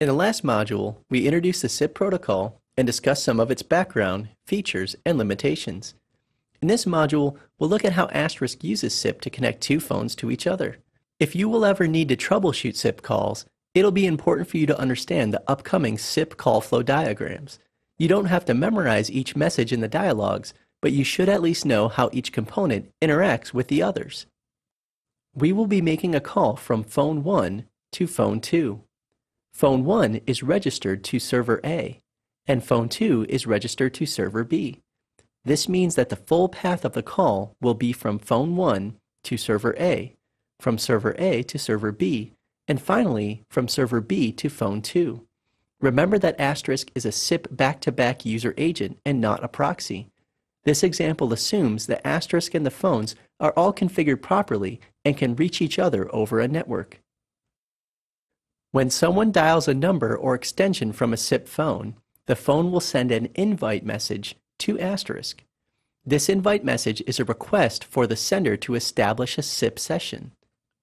In the last module, we introduced the SIP protocol and discussed some of its background, features, and limitations. In this module, we'll look at how Asterisk uses SIP to connect two phones to each other. If you will ever need to troubleshoot SIP calls, it'll be important for you to understand the upcoming SIP call flow diagrams. You don't have to memorize each message in the dialogues, but you should at least know how each component interacts with the others. We will be making a call from phone 1 to phone 2. Phone 1 is registered to server A, and phone 2 is registered to server B. This means that the full path of the call will be from phone 1 to server A, from server A to server B, and finally from server B to phone 2. Remember that Asterisk is a SIP back-to-back user agent and not a proxy. This example assumes that Asterisk and the phones are all configured properly and can reach each other over a network. When someone dials a number or extension from a SIP phone, the phone will send an invite message to Asterisk. This invite message is a request for the sender to establish a SIP session.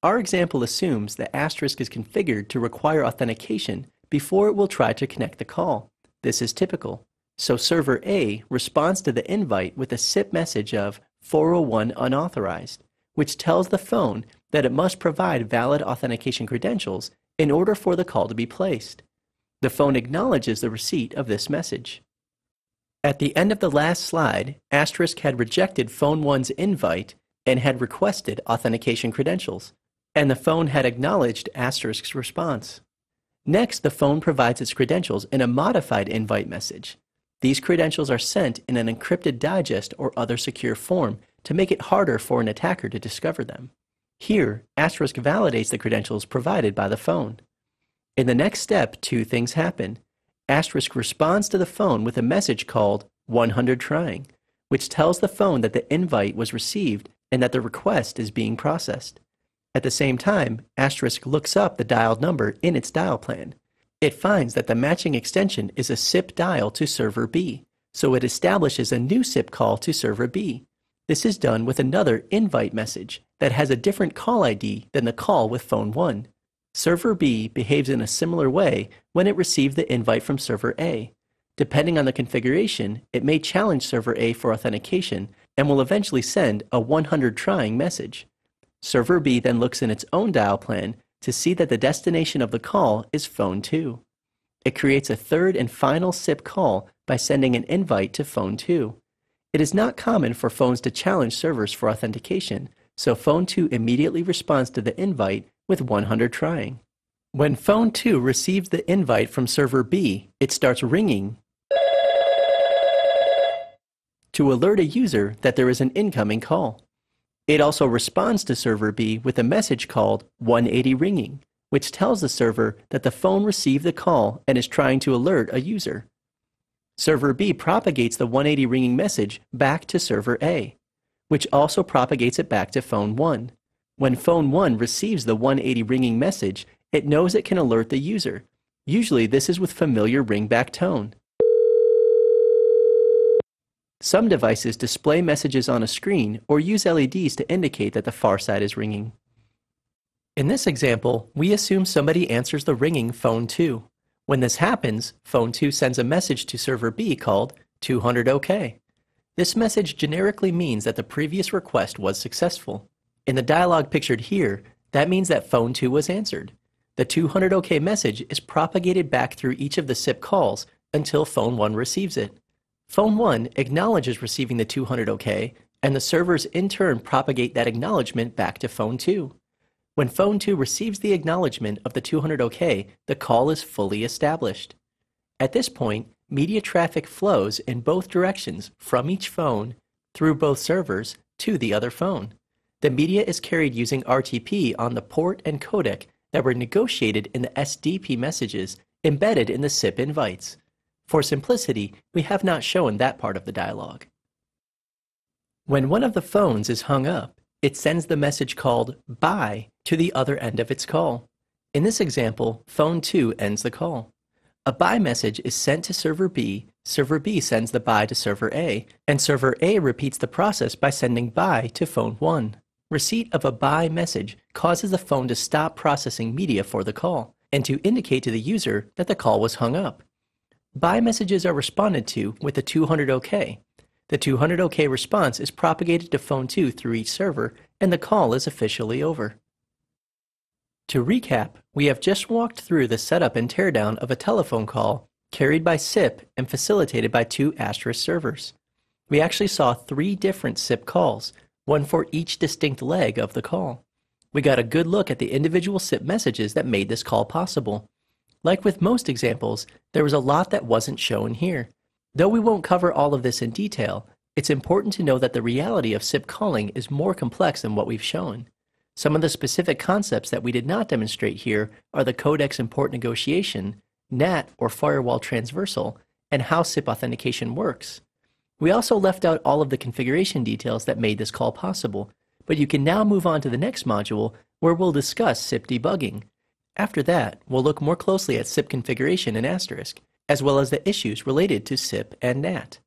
Our example assumes that Asterisk is configured to require authentication before it will try to connect the call. This is typical. So server A responds to the invite with a SIP message of 401 unauthorized, which tells the phone that it must provide valid authentication credentials in order for the call to be placed. The phone acknowledges the receipt of this message. At the end of the last slide, Asterisk had rejected Phone 1's invite and had requested authentication credentials, and the phone had acknowledged Asterisk's response. Next, the phone provides its credentials in a modified invite message. These credentials are sent in an encrypted digest or other secure form to make it harder for an attacker to discover them. Here, Asterisk validates the credentials provided by the phone. In the next step, two things happen. Asterisk responds to the phone with a message called 100 trying, which tells the phone that the invite was received and that the request is being processed. At the same time, Asterisk looks up the dialed number in its dial plan. It finds that the matching extension is a SIP dial to server B, so it establishes a new SIP call to server B. This is done with another invite message that has a different call ID than the call with phone 1. Server B behaves in a similar way when it received the invite from server A. Depending on the configuration, it may challenge server A for authentication and will eventually send a 100 trying message. Server B then looks in its own dial plan to see that the destination of the call is phone 2. It creates a third and final SIP call by sending an invite to phone 2. It is not common for phones to challenge servers for authentication, so phone 2 immediately responds to the invite with 100 trying. When phone 2 receives the invite from server B, it starts ringing to alert a user that there is an incoming call. It also responds to server B with a message called 180 ringing, which tells the server that the phone received the call and is trying to alert a user. Server B propagates the 180 ringing message back to server A, which also propagates it back to phone 1. When phone 1 receives the 180 ringing message, it knows it can alert the user. Usually this is with familiar ringback tone. Some devices display messages on a screen or use LEDs to indicate that the far side is ringing. In this example, we assume somebody answers the ringing phone 2. When this happens, phone 2 sends a message to server B called 200 OK. This message generically means that the previous request was successful. In the dialog pictured here, that means that phone 2 was answered. The 200 OK message is propagated back through each of the SIP calls until phone 1 receives it. Phone 1 acknowledges receiving the 200 OK, and the servers in turn propagate that acknowledgement back to phone 2. When phone 2 receives the acknowledgement of the 200 OK, the call is fully established. At this point, media traffic flows in both directions from each phone through both servers to the other phone. The media is carried using RTP on the port and codec that were negotiated in the SDP messages embedded in the SIP invites. For simplicity, we have not shown that part of the dialog. When one of the phones is hung up, it sends the message called bye to the other end of its call. In this example, phone 2 ends the call. A bye message is sent to server B, server B sends the bye to server A, and server A repeats the process by sending bye to phone 1. Receipt of a bye message causes the phone to stop processing media for the call. and to indicate to the user that the call was hung up. Bye messages are responded to with a 200 OK. The 200 OK response is propagated to phone 2 through each server, and the call is officially over. To recap, we have just walked through the setup and teardown of a telephone call carried by SIP and facilitated by two Asterisk servers. We actually saw three different SIP calls, one for each distinct leg of the call. We got a good look at the individual SIP messages that made this call possible. Like with most examples, there was a lot that wasn't shown here. Though we won't cover all of this in detail, it's important to know that the reality of SIP calling is more complex than what we've shown. Some of the specific concepts that we did not demonstrate here are the codecs import negotiation, NAT or firewall transversal, and how SIP authentication works. We also left out all of the configuration details that made this call possible, but you can now move on to the next module where we'll discuss SIP debugging. After that, we'll look more closely at SIP configuration in Asterisk, as well as the issues related to SIP and NAT.